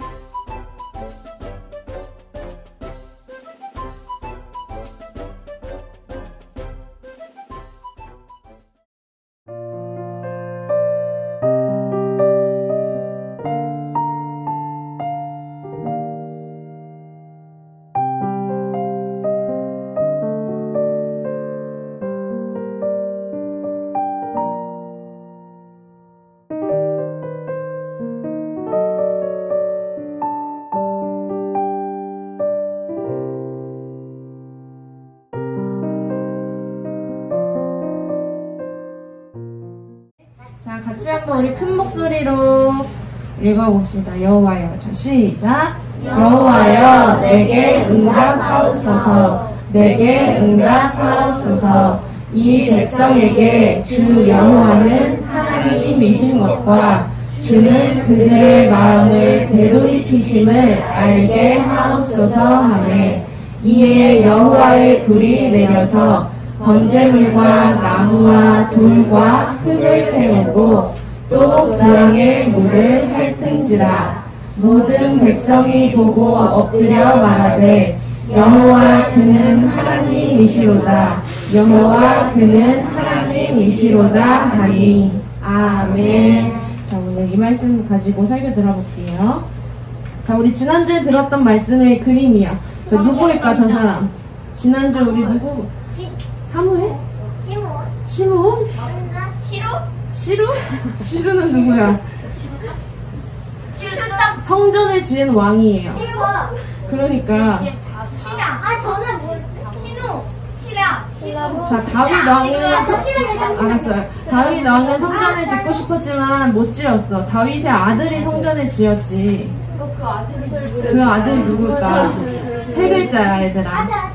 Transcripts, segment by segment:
え! 자, 같이 한번 우리 큰 목소리로 읽어봅시다. 여호와여. 자, 시작. 여호와여, 내게 응답하옵소서. 내게 응답하옵소서. 이 백성에게 주 여호와는 하나님이신 것과 주는 그들의 마음을 되돌이피심을 알게 하옵소서 하매 이에 여호와의 불이 내려서 번제물과 나무와 돌과 흙을 태우고 또 도랑의 물을 핥은지라. 모든 백성이 보고 엎드려 말하되 여호와 그는 하나님이시로다. 여호와 그는 하나님이시로다 하니. 아멘. 자 오늘 이 말씀 가지고 설교 들어볼게요. 자 우리 지난주에 들었던 말씀의 그림이야. 저 누구일까 저 사람? 지난주 우리 누구 사무엘? 시몬? 없나? 시로? 시루? 시루는 누구야? 시루떡 성전을 지은 왕이에요. 시로 그러니까 시라 아 저는 뭐 신우 시라 시라 자 다윗 왕은 성- 잠시만요, 잠시만요. 알았어요. 다윗 왕은 성전을 짓고 싶었지만 못 지었어. 다윗의 아들이 성전을 지었지. 그 아들이 누굴까? 세 글자야 얘들아.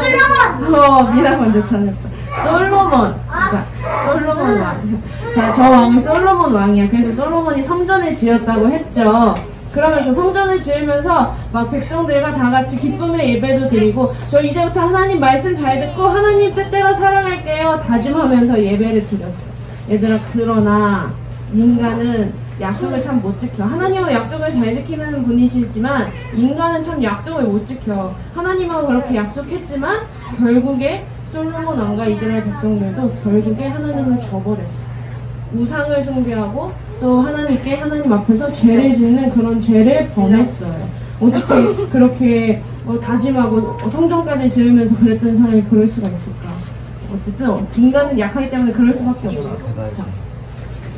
솔로몬 어 미나 먼저 찾았다. 솔로몬. 자 솔로몬 왕. 자 저 왕은 솔로몬 왕이야. 그래서 솔로몬이 성전을 지었다고 했죠. 그러면서 성전을 지으면서 막 백성들과 다 같이 기쁨의 예배도 드리고 저 이제부터 하나님 말씀 잘 듣고 하나님 뜻대로 살아갈게요 다짐하면서 예배를 드렸어. 얘들아 그러나 인간은 약속을 참 못 지켜. 하나님은 약속을 잘 지키는 분이시지만 인간은 참 약속을 못 지켜. 하나님하고 그렇게 약속했지만 결국에 솔로몬 왕과 이스라엘 백성들도 결국에 하나님을 저버렸어. 우상을 숭배하고 또 하나님께 하나님 앞에서 죄를 짓는 그런 죄를 범했어요. 어떻게 그렇게 어, 다짐하고 성전까지 지으면서 그랬던 사람이 그럴 수가 있을까? 어쨌든 인간은 약하기 때문에 그럴 수밖에 없어. 자.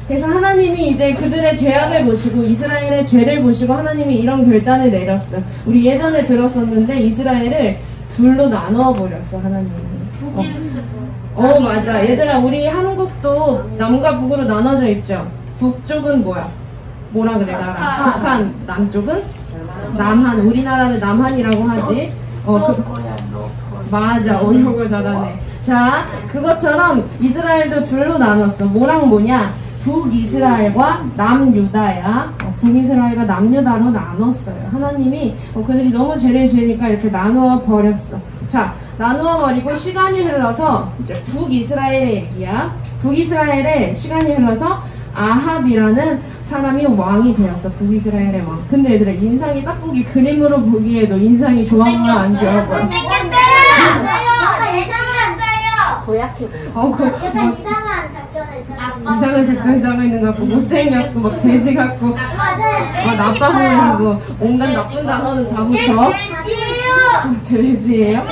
그래서 하나님이 이제 그들의 죄악을 보시고 이스라엘의 죄를 보시고 하나님이 이런 결단을 내렸어요. 우리 예전에 들었었는데 이스라엘을 둘로 나누어 버렸어 하나님이. 어. 어 맞아. 얘들아 우리 한국도 남과 북으로 나눠져 있죠? 북쪽은 뭐야? 뭐라 그래 나라? 북한. 남쪽은? 남한. 우리나라는 남한이라고 하지. 어 그 맞아. 어려워 잘하네. 자 그것처럼 이스라엘도 둘로 나눴어. 뭐랑 뭐냐 북이스라엘과 남유다야. 어, 북이스라엘과 남유다로 나눴어요. 하나님이 어, 그들이 너무 죄를 지으니까 이렇게 나누어 버렸어. 자 나누어 버리고 시간이 흘러서 이제 북이스라엘의 얘기야. 북이스라엘의 시간이 흘러서 아합이라는 사람이 왕이 되었어. 북이스라엘의 왕. 근데 얘들아 인상이 딱 보기 그림으로 보기에도 인상이 좋아보면 안 좋아 보여? 생겼어요. 아까 예상은 안 돼요. 고약해 보여. 어, 그, 약간 뭐, 이상한 이상한 작전자가 있는 것 같고 못생겼고 막 돼지 같고. 맞아요 어, 나빠 보이고. 온갖 나쁜 단어는 다 붙어. 돼지예요?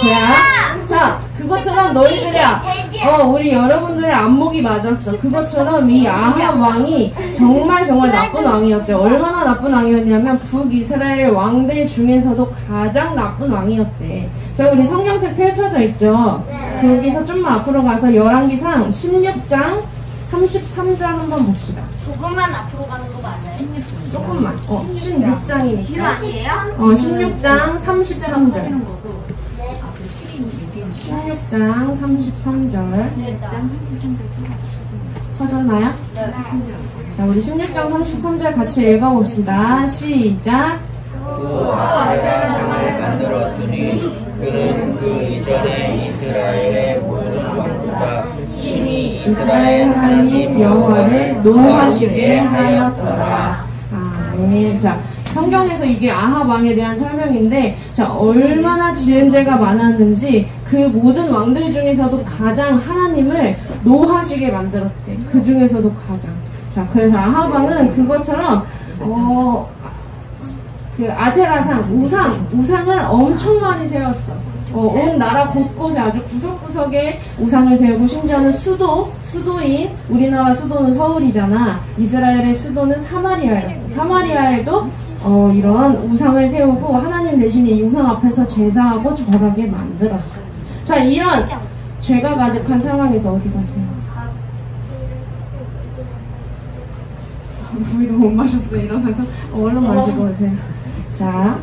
자, 자 그것처럼 너희들이야 어 우리 여러분들의 안목이 맞았어. 그것처럼 이 아합 왕이 정말 정말 나쁜 왕이었대. 얼마나 나쁜 왕이었냐면 북이스라엘 왕들 중에서도 가장 나쁜 왕이었대. 자 우리 성경책 펼쳐져 있죠 거기서 좀만 앞으로 가서 열왕기상 16장 33절 한번 봅시다. 조금만 앞으로 가는 거 맞아요? 조금만. 어 16장이니까. 아니에요? 어 16장 33절. 16장 33절. 찾았나요? 자 우리 16장 33절 같이 읽어봅시다. 시작. 아세나를 만들었으니 그는 그 이전에 이스라엘의 모든 왕보다 심히 이스라엘 하나님 여호와를 노하시게 하였더라. 아, 네, 자 성경에서 이게 아합 왕에 대한 설명인데 자 얼마나 지은 죄가 많았는지 그 모든 왕들 중에서도 가장 하나님을 노하시게 만들었대. 그 중에서도 가장. 자 그래서 아합 왕은 그것처럼 어. 그 아세라상 우상 우상을 엄청 많이 세웠어. 어, 온 나라 곳곳에 아주 구석구석에 우상을 세우고 심지어는 수도 수도인 우리나라 수도는 서울이잖아. 이스라엘의 수도는 사마리아였어. 사마리아에도 어, 이런 우상을 세우고 하나님 대신에 이 우상 앞에서 제사하고 절하게 만들었어. 자 이런 죄가 가득한 상황에서 어디 가세요? 우리도 못 마셨어 일어나서 어, 얼른 마시고 오세요. 자.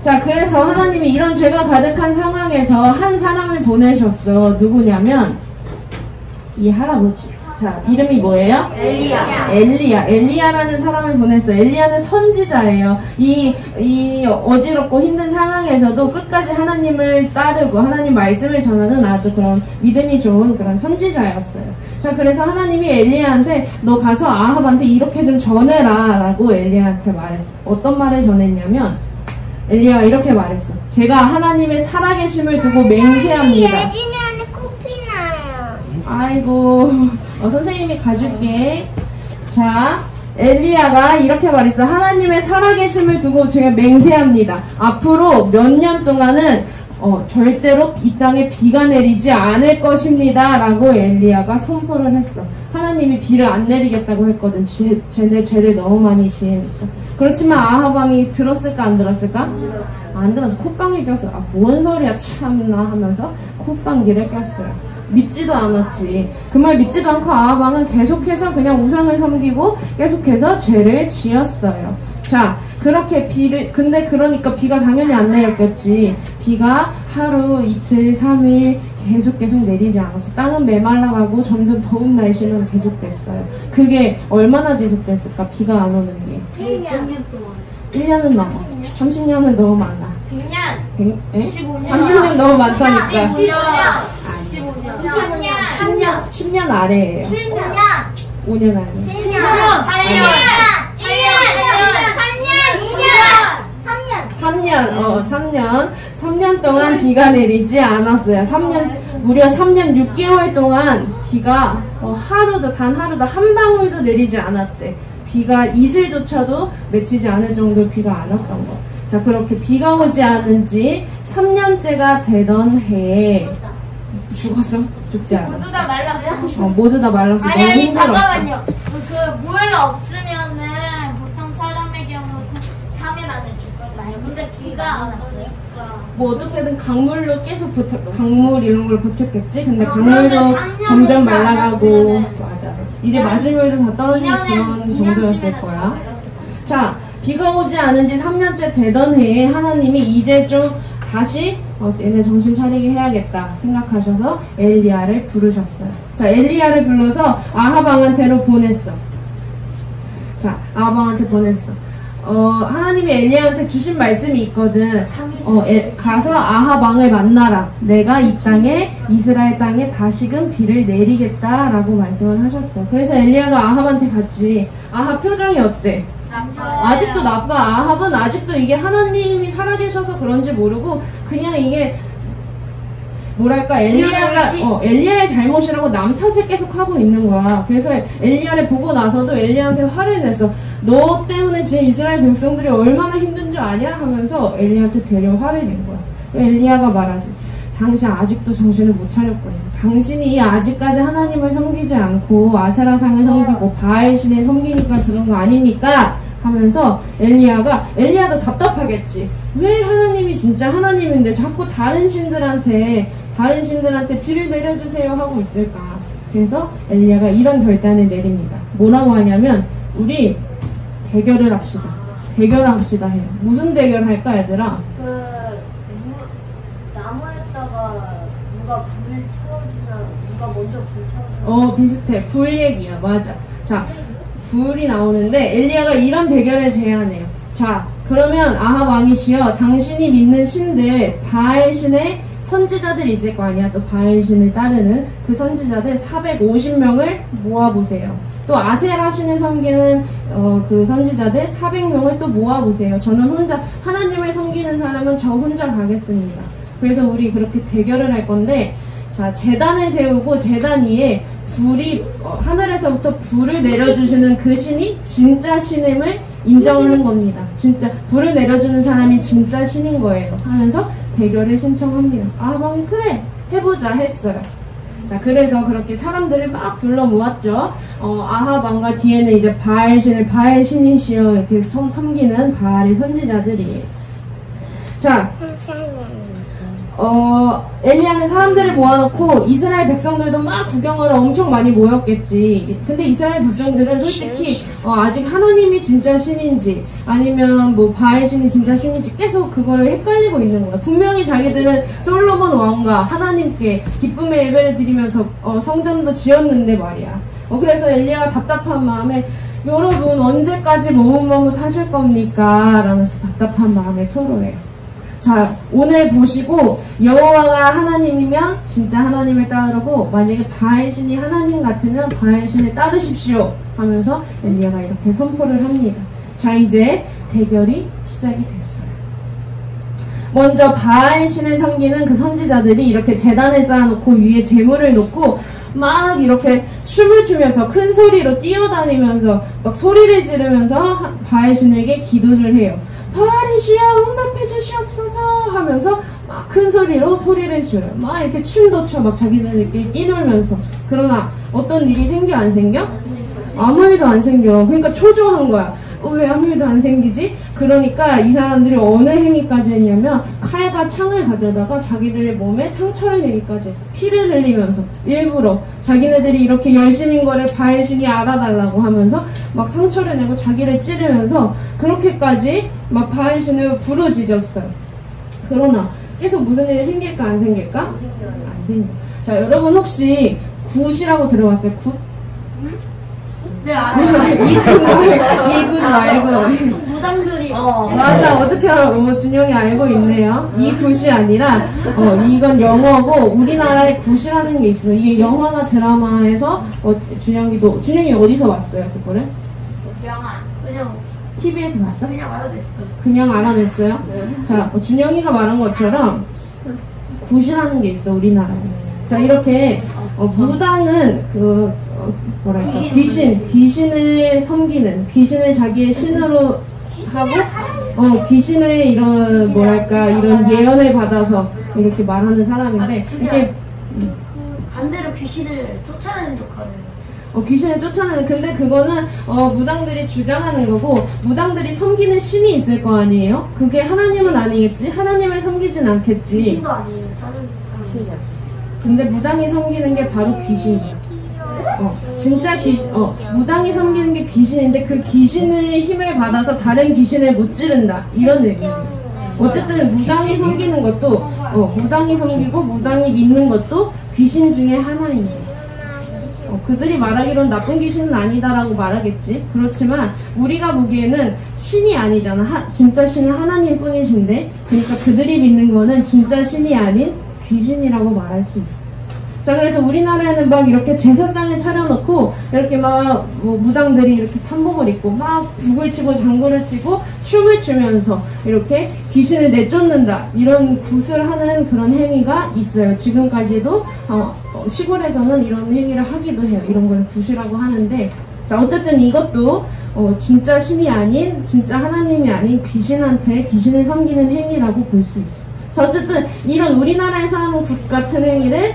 자, 그래서 하나님이 이런 죄가 가득한 상황에서 한 사람을 보내셨어. 누구냐면, 이 할아버지. 자, 이름이 뭐예요? 엘리야. 엘리야. 엘리야라는 사람을 보냈어. 엘리야는 선지자예요. 이, 이 어지럽고 힘든 상황에서도 끝까지 하나님을 따르고 하나님 말씀을 전하는 아주 그런 믿음이 좋은 그런 선지자였어요. 자, 그래서 하나님이 엘리야한테 너 가서 아합한테 이렇게 좀 전해라. 라고 엘리야한테 말했어. 어떤 말을 전했냐면, 엘리야가 이렇게 말했어. 제가 하나님의 살아계심을 두고 맹세합니다. 예진이 언니 코피 나요. 아이고, 어, 선생님이 가줄게. 자, 엘리야가 이렇게 말했어. 하나님의 살아계심을 두고 제가 맹세합니다. 앞으로 몇 년 동안은 어, 절대로 이 땅에 비가 내리지 않을 것입니다. 라고 엘리야가 선포를 했어. 하나님이 비를 안 내리겠다고 했거든. 지, 쟤네 죄를 너무 많이 지으니까. 그렇지만 아하방이 들었을까 안 들었을까? 안 들어서 콧방귀 꼈어. 아, 뭔 소리야, 참나 하면서 콧방귀를 꼈어요. 믿지도 않았지. 그 말 믿지도 않고 아하방은 계속해서 그냥 우상을 섬기고 계속해서 죄를 지었어요. 자, 그렇게 비를, 근데 그러니까 비가 당연히 안 내렸겠지. 비가 하루, 이틀, 삼일 계속 계속 내리지 않았어. 땅은 메말라가고 점점 더운 날씨는 계속됐어요. 그게 얼마나 지속됐을까? 비가 안 오는 게. 1년은 넘어. 30년은 너무 많아. 100년. 100, 에? 30년 너무 많다니까. 15년. 10년, 15년. 10년 아래예요. 7년. 5년 아래. 7년. 8년. 1년. 2년. 3년. 3년, 어, 3년. 3년 동안 비가 내리지 않았어요. 3년, 무려 3년 6개월 동안 비가 어, 하루도, 단 하루도 한 방울도 내리지 않았대. 비가 이슬조차도 맺히지 않을 정도 비가 안 왔던 거. 자, 그렇게 비가 오지 않은 지 3년째가 되던 해에 죽었어? 죽지 않았어. 모두 다 말랐어. 어, 모두 다 말라서 아니 너무 아니 힘들었어. 잠깐만요. 그 물 없으면은 보통 사람의 경우 3일 안에 죽거든요. 근데 비가 안 오니까. 뭐 어떻게든 강물로 계속 버텨, 강물 이런 걸 버텼겠지? 근데 어, 강물도 점점 말라가고. 맞아. 이제 마실 물도 다 떨어지는 그런 2년은 정도였을 거야. 자 비가 오지 않은 지 3년째 되던 해에 하나님이 이제 좀 다시 어, 얘네 정신 차리게 해야겠다 생각하셔서 엘리야를 부르셨어요. 자 엘리야를 불러서 아하방한테로 보냈어. 자 아하방한테 보냈어 어, 하나님이 엘리야한테 주신 말씀이 있거든. 어, 에- 가서 아합 왕을 만나라. 내가 이 땅에 이스라엘 땅에 다시금 비를 내리겠다라고 말씀을 하셨어요. 그래서 엘리야가 아합한테 갔지. 아합 표정이 어때? 아직도 나빠. 아합은 아직도 이게 하나님이 살아계셔서 그런지 모르고 그냥 이게 뭐랄까 엘리야가 어, 엘리야의 잘못이라고 남 탓을 계속 하고 있는 거야. 그래서 엘리야를 보고 나서도 엘리야한테 화를 냈어. 너 때문에 지금 이스라엘 백성들이 얼마나 힘든 줄 아냐? 하면서 엘리야한테 되려 화를 낸 거야. 엘리야가 말하지. 당신 아직도 정신을 못 차렸거든. 당신이 아직까지 하나님을 섬기지 않고 아세라상을 섬기고 바알 신을 섬기니까 그런 거 아닙니까? 하면서 엘리야가 엘리야도 답답하겠지. 왜 하나님이 진짜 하나님인데 자꾸 다른 신들한테 다른 신들한테 비를 내려주세요 하고 있을까? 그래서 엘리야가 이런 결단을 내립니다. 뭐라고 하냐면 우리 대결을 합시다. 대결을 합시다 해요. 무슨 대결 할까 얘들아? 그 무- 나무에다가 누가 불을 태워주면 누가 먼저 불 태워주면 어 비슷해. 불 얘기야. 맞아. 자 불이 나오는데 엘리야가 이런 대결을 제안해요. 자 그러면 아합 왕이시여 당신이 믿는 신들 바알 신의 선지자들이 있을 거 아니야. 또 바알 신을 따르는 그 선지자들 450명을 모아보세요. 또 아세라 신을 섬기는 어, 그 선지자들 400명을 또 모아보세요. 저는 혼자 하나님을 섬기는 사람은 저 혼자 가겠습니다. 그래서 우리 그렇게 대결을 할 건데 자 재단을 세우고 재단 위에 불이 어, 하늘에서부터 불을 내려주시는 그 신이 진짜 신임을 인정하는 겁니다. 진짜 불을 내려주는 사람이 진짜 신인 거예요. 하면서 대결을 신청합니다. 아 왕이 그래 해보자 했어요. 자, 그래서 그렇게 사람들을 막 불러 모았죠. 어, 아합 왕과 뒤에는 이제 바알 신을 바알 신이시여 이렇게 섬, 섬기는 바알의 선지자들이에요. 자, 어, 엘리야는 사람들을 모아놓고 이스라엘 백성들도 막 구경하러 엄청 많이 모였겠지. 근데 이스라엘 백성들은 솔직히 어, 아직 하나님이 진짜 신인지 아니면 뭐 바알 신이 진짜 신인지 계속 그거를 헷갈리고 있는 거야. 분명히 자기들은 솔로몬 왕과 하나님께 기쁨의 예배를 드리면서 어, 성전도 지었는데 말이야. 어, 그래서 엘리야가 답답한 마음에 여러분 언제까지 머뭇머뭇 하실 겁니까? 라면서 답답한 마음을 토로해요. 자, 오늘 보시고 여호와가 하나님이면 진짜 하나님을 따르고 만약에 바알신이 하나님 같으면 바알신을 따르십시오 하면서 엘리야가 이렇게 선포를 합니다. 자, 이제 대결이 시작이 됐어요. 먼저 바알신을 섬기는 그 선지자들이 이렇게 재단을 쌓아놓고 위에 재물을 놓고 막 이렇게 춤을 추면서 큰 소리로 뛰어다니면서 막 소리를 지르면서 바알신에게 기도를 해요. 바리시여 응답해 주시옵소서 하면서 막 큰 소리로 소리를 지어요. 막 이렇게 춤도 춰 막 자기네들끼리 뛰놀면서 그러나 어떤 일이 생겨 안 생겨? 아무 일도 안 생겨. 그러니까 초조한 거야. 어, 왜 아무 일도 안 생기지? 그러니까 이 사람들이 어느 행위까지 했냐면 칼과 창을 가져다가 자기들의 몸에 상처를 내기까지 했어. 피를 흘리면서 일부러 자기네들이 이렇게 열심인 거를 바알신이 알아달라고 하면서 막 상처를 내고 자기를 찌르면서 그렇게까지 막 바알신을 부르짖었어요. 그러나 계속 무슨 일이 생길까 안 생길까? 안 생겨. 자 여러분 혹시 굿이라고 들어봤어요? 굿? 네, 알아요. 이 good 말고 무당들이. 어. 맞아 어떻게 알아? 어, 준영이 알고 있네요. 이 good이 아니라 어, 이건 영어고 우리나라에 굿이라는 게 있어요. 이게 영화나 드라마에서 어, 준영이도 준영이 어디서 봤어요 그거를? 영아. 그냥, TV에서 봤어? 그냥 알아냈어. 그냥 알아냈어요? 자, 어, 준영이가 말한 것처럼 굿이라는 게 있어 우리나라에. 자 이렇게 어, 무당은 그 어, 뭐랄까 귀신 귀신을 섬기는 귀신을 자기의 신으로 하고 어 귀신의 이런 뭐랄까 이런 예언을 받아서 이렇게 말하는 사람인데 이게 반대로 귀신을 쫓아내는 역할을. 어, 귀신을 쫓아내는 근데 그거는 어, 무당들이 주장하는 거고 무당들이 섬기는 신이 있을 거 아니에요? 그게 하나님은 아니겠지? 하나님을 섬기진 않겠지. 귀신도 아니에요. 다른 귀신이야. 근데 무당이 섬기는 게 바로 귀신이야. 어, 진짜 귀신, 어, 무당이 섬기는 게 귀신인데 그 귀신의 힘을 받아서 다른 귀신을 못 지른다. 이런 의미예요. 어쨌든 무당이 섬기는 것도, 어, 무당이 섬기고 무당이 믿는 것도 귀신 중에 하나입니다. 어, 그들이 말하기론 나쁜 귀신은 아니다라고 말하겠지. 그렇지만 우리가 보기에는 신이 아니잖아. 하- 진짜 신은 하나님 뿐이신데, 그러니까 그들이 믿는 거는 진짜 신이 아닌 귀신이라고 말할 수 있어. 자, 그래서 우리나라에는 막 이렇게 제사상을 차려놓고, 이렇게 막, 뭐, 무당들이 이렇게 판복을 입고, 막 북을 치고 장구를 치고, 춤을 추면서, 이렇게 귀신을 내쫓는다. 이런 굿을 하는 그런 행위가 있어요. 지금까지도, 어, 어, 시골에서는 이런 행위를 하기도 해요. 이런 걸 굿이라고 하는데, 자, 어쨌든 이것도, 어, 진짜 신이 아닌, 진짜 하나님이 아닌 귀신한테 귀신을 섬기는 행위라고 볼 수 있어. 자, 어쨌든 이런 우리나라에서 하는 굿 같은 행위를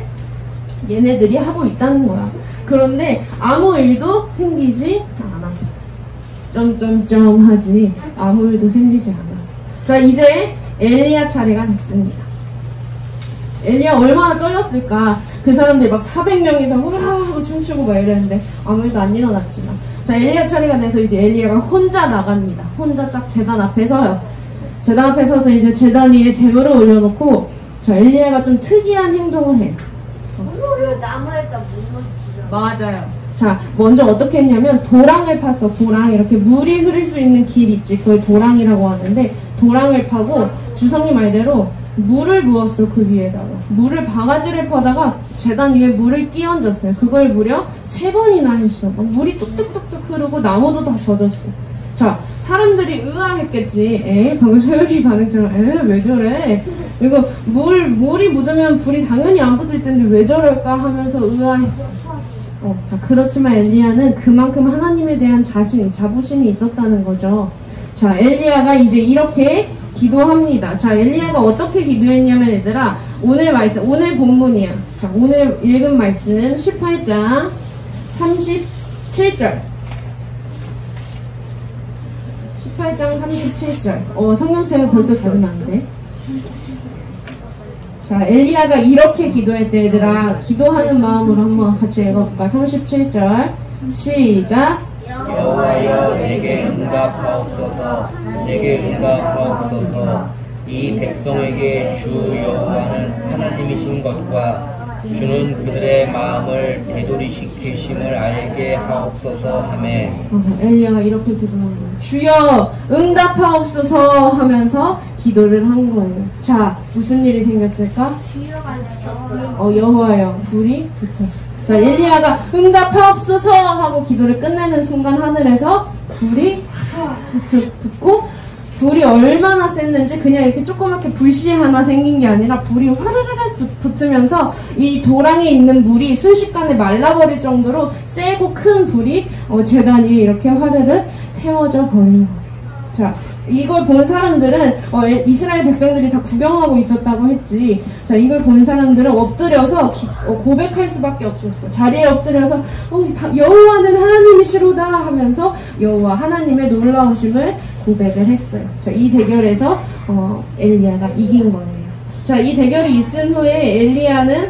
얘네들이 하고 있다는 거야. 그런데 아무 일도 생기지 않았어. 점점점 하지 아무 일도 생기지 않았어. 자 이제 엘리야 차례가 됐습니다. 엘리야 얼마나 떨렸을까. 그 사람들이 막 400명이서 와 하고 춤추고 막 이랬는데 아무 일도 안 일어났지만 자 엘리야 차례가 돼서 이제 엘리야가 혼자 나갑니다. 혼자 딱 재단 앞에 서요. 재단 앞에 서서 이제 재단 위에 재물을 올려놓고 자 엘리야가 좀 특이한 행동을 해요. 그 나무에다 물만 주죠. 맞아요. 자, 먼저 어떻게 했냐면 도랑을 팠어. 도랑 이렇게 물이 흐를 수 있는 길 있지. 그걸 도랑이라고 하는데 도랑을 파고 주성이 말대로 물을 부었어 그 위에다가 물을 바가지를 퍼다가 재단 위에 물을 끼얹었어요 그걸 무려 세 번이나 했어 막 물이 뚝뚝뚝뚝 흐르고 나무도 다 젖었어 자 사람들이 의아했겠지 에 방금 소율이 반응처럼 에왜 저래 이거 물 물이 묻으면 불이 당연히 안 붙을 텐데 왜 저럴까 하면서 의아했어 어, 자 그렇지만 엘리야는 그만큼 하나님에 대한 자신 자부심이 있었다는 거죠 자 엘리야가 이제 이렇게 기도합니다. 자, 엘리야가 어떻게 기도했냐면 얘들아, 오늘 말씀, 오늘 본문이야. 자, 오늘 읽은 말씀 18장 37절. 18장 37절. 어, 성경책을 벌써 닫으면 안 돼. 자, 엘리야가 이렇게 기도했대, 얘들아. 기도하는 마음으로 한번 같이 읽어볼까? 37절. 시작. 여호와여 내게 응답하옵소서 내게 응답하옵소서 이 백성에게 주 여호와는 하나님이신 것과 주는 그들의 마음을 되돌이시키심을 알게 하옵소서 하매 어, 엘리야가 이렇게 기도한 거예요. 주여 응답하옵소서 하면서 기도를 한 거예요. 자, 무슨 일이 생겼을까? 어, 여호와여 불이 붙었어. 자, 엘리야가 응답하옵소서 하고 기도를 끝내는 순간 하늘에서 불이 붙, 붙고 불이 얼마나 셌는지 그냥 이렇게 조그맣게 불씨 하나 생긴 게 아니라 불이 화르르르 붙- 붙으면서 이 도랑에 있는 물이 순식간에 말라버릴 정도로 세고 큰 불이 어, 재단 위에 이렇게 화르르 태워져 버린 거예요. 자, 이걸 본 사람들은 어, 에- 이스라엘 백성들이 다 구경하고 있었다고 했지. 자, 이걸 본 사람들은 엎드려서 기- 어, 고백할 수밖에 없었어. 자리에 엎드려서 어, 다- 여호와는 하나님이시로다 하면서 여호와 하나님의 놀라우심을 고백을 했어요. 자, 이 대결에서 어, 엘리야가 이긴 거예요. 자, 이 대결이 있은 후에 엘리야는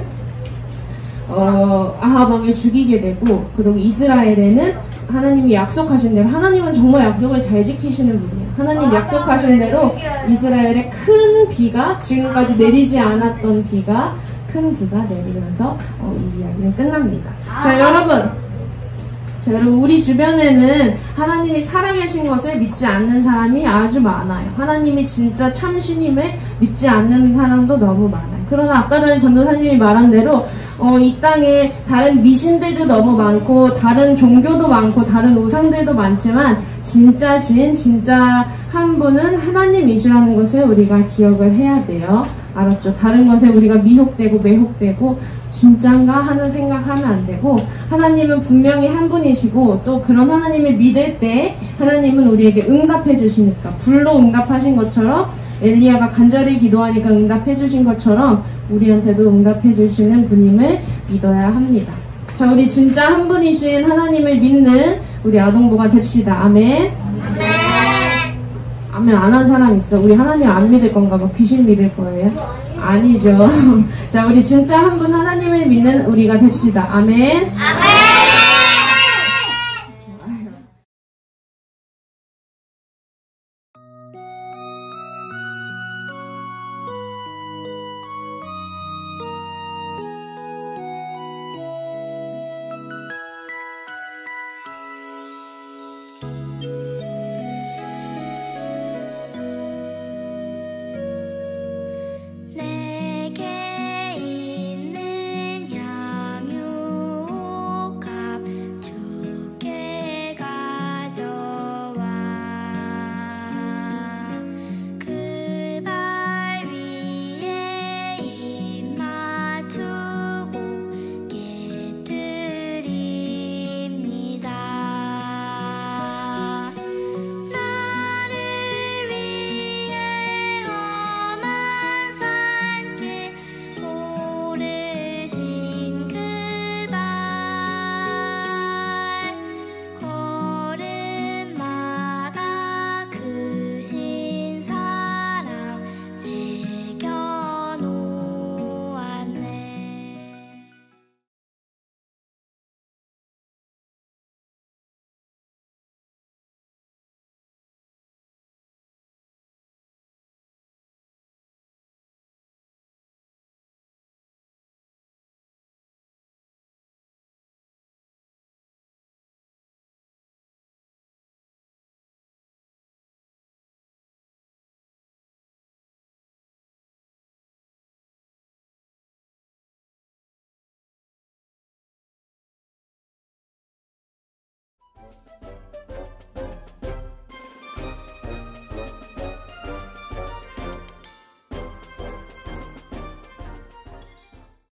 어, 아하방을 죽이게 되고 그리고 이스라엘에는 하나님이 약속하신 대로 하나님은 정말 약속을 잘 지키시는 분이에요. 하나님 약속하신 대로 이스라엘에 큰 비가 지금까지 내리지 않았던 비가 큰 비가 내리면서 어, 이 이야기는 끝납니다. 자 여러분 자, 여러분, 우리 주변에는 하나님이 살아계신 것을 믿지 않는 사람이 아주 많아요. 하나님이 진짜 참 신임을 믿지 않는 사람도 너무 많아요. 그러나 아까 전에 전도사님이 말한 대로, 어, 이 땅에 다른 미신들도 너무 많고, 다른 종교도 많고, 다른 우상들도 많지만, 진짜 신, 진짜 한 분은 하나님이시라는 것을 우리가 기억을 해야 돼요. 알았죠? 다른 것에 우리가 미혹되고 매혹되고 진짠가 하는 생각하면 안 되고 하나님은 분명히 한 분이시고 또 그런 하나님을 믿을 때 하나님은 우리에게 응답해 주시니까 불로 응답하신 것처럼 엘리야가 간절히 기도하니까 응답해 주신 것처럼 우리한테도 응답해 주시는 분임을 믿어야 합니다. 자, 우리 진짜 한 분이신 하나님을 믿는 우리 아동부가 됩시다. 아멘. 아멘 안한 사람 있어. 우리 하나님 안 믿을 건가 봐. 귀신 믿을 거예요? 아니죠. 자, 우리 진짜 한 분 하나님을 믿는 우리가 됩시다. 아멘. 아멘.